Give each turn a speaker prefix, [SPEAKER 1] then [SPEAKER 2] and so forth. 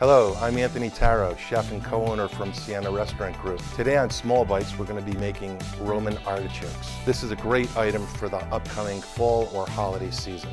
[SPEAKER 1] Hello, I'm Anthony Tarro, chef and co-owner from Siena Restaurant Group. Today on Small Bites, we're going to be making Roman artichokes. This is a great item for the upcoming fall or holiday season.